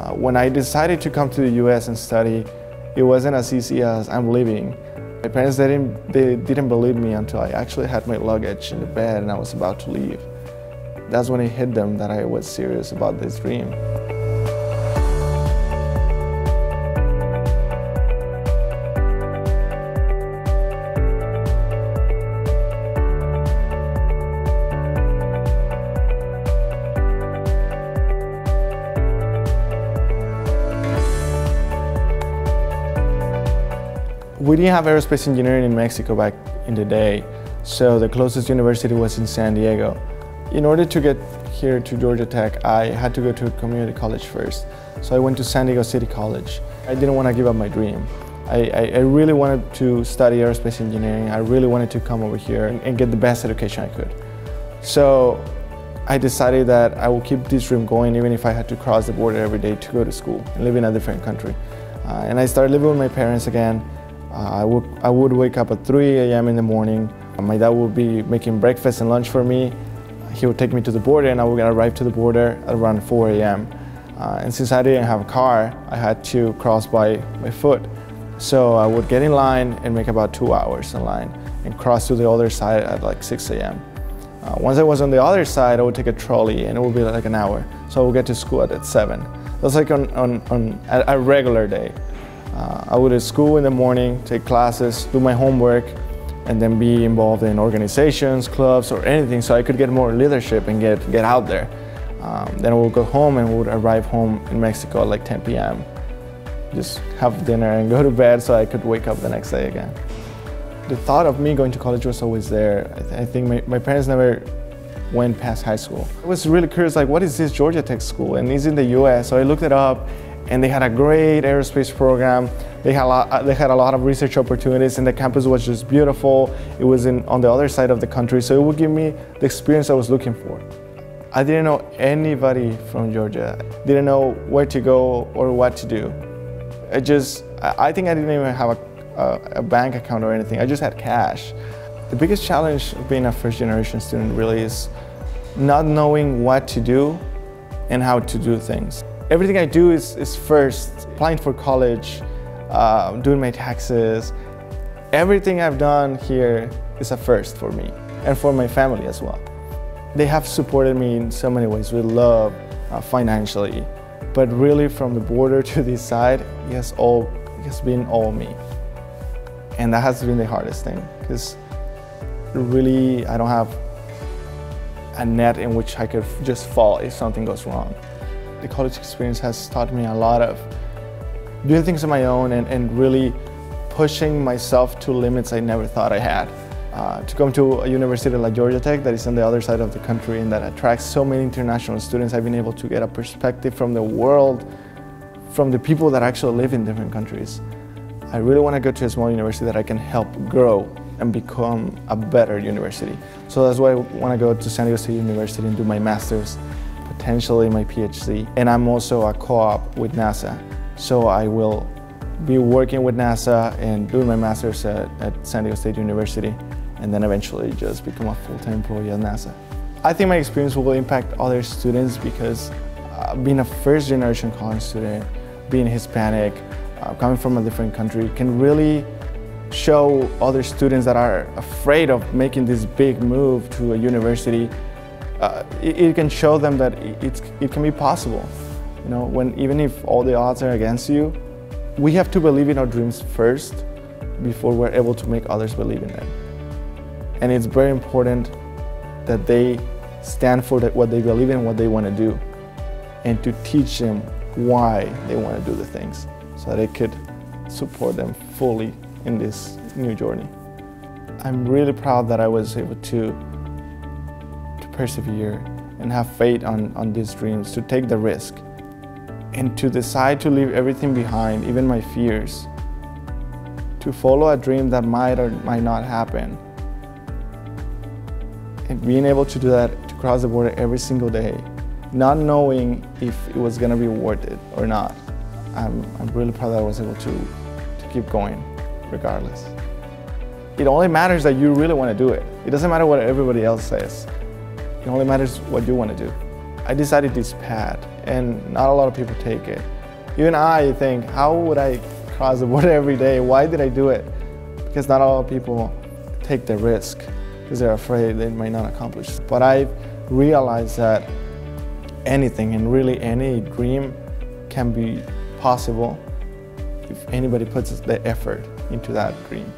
Uh, when I decided to come to the US and study, it wasn't as easy as I'm leaving. My parents didn't, they didn't believe me until I actually had my luggage in the bed and I was about to leave. That's when it hit them that I was serious about this dream. We didn't have aerospace engineering in Mexico back in the day, so the closest university was in San Diego. In order to get here to Georgia Tech, I had to go to a community college first. So I went to San Diego City College. I didn't want to give up my dream. I, I, I really wanted to study aerospace engineering. I really wanted to come over here and, and get the best education I could. So I decided that I will keep this dream going even if I had to cross the border every day to go to school and live in a different country. Uh, and I started living with my parents again. Uh, I, would, I would wake up at 3 a.m. in the morning. My dad would be making breakfast and lunch for me. He would take me to the border and I would arrive to the border at around 4 a.m. Uh, and since I didn't have a car, I had to cross by my foot. So I would get in line and make about two hours in line and cross to the other side at like 6 a.m. Uh, once I was on the other side, I would take a trolley and it would be like an hour. So I would get to school at, at 7. That's like on, on, on a regular day. Uh, I would to school in the morning, take classes, do my homework, and then be involved in organizations, clubs, or anything so I could get more leadership and get, get out there. Um, then I would go home and would arrive home in Mexico at like 10 p.m. Just have dinner and go to bed so I could wake up the next day again. The thought of me going to college was always there. I, th I think my, my parents never went past high school. I was really curious, like, what is this Georgia Tech school? And it's in the US, so I looked it up and they had a great aerospace program. They had, a lot, they had a lot of research opportunities and the campus was just beautiful. It was in, on the other side of the country, so it would give me the experience I was looking for. I didn't know anybody from Georgia. Didn't know where to go or what to do. I just, I think I didn't even have a, a, a bank account or anything. I just had cash. The biggest challenge of being a first generation student really is not knowing what to do and how to do things. Everything I do is, is first applying for college, uh, doing my taxes. Everything I've done here is a first for me and for my family as well. They have supported me in so many ways with love, uh, financially, but really from the border to this side, it has, all, it has been all me. And that has been the hardest thing because really I don't have a net in which I could just fall if something goes wrong. The college experience has taught me a lot of doing things on my own and, and really pushing myself to limits I never thought I had. Uh, to come to a university like Georgia Tech that is on the other side of the country and that attracts so many international students, I've been able to get a perspective from the world, from the people that actually live in different countries. I really want to go to a small university that I can help grow and become a better university. So that's why I want to go to San Diego State University and do my master's, potentially my PhD. And I'm also a co-op with NASA. So I will be working with NASA and doing my master's at, at San Diego State University and then eventually just become a full-time employee at NASA. I think my experience will impact other students because uh, being a first generation college student, being Hispanic, uh, coming from a different country can really show other students that are afraid of making this big move to a university, uh, it, it, can show them that it, it can be possible. You know, when even if all the odds are against you, we have to believe in our dreams first before we're able to make others believe in them. And it's very important that they stand for what they believe in, what they want to do, and to teach them why they want to do the things so that it could support them fully in this new journey. I'm really proud that I was able to persevere and have faith on, on these dreams, to take the risk, and to decide to leave everything behind, even my fears, to follow a dream that might or might not happen. And being able to do that, to cross the border every single day, not knowing if it was gonna be worth it or not. I'm, I'm really proud that I was able to, to keep going regardless. It only matters that you really want to do it. It doesn't matter what everybody else says. It only matters what you want to do. I decided this path and not a lot of people take it. Even I think, how would I cross the border every day? Why did I do it? Because not a lot of people take the risk because they're afraid they might not accomplish. But I realized that anything and really any dream can be possible if anybody puts the effort into that dream.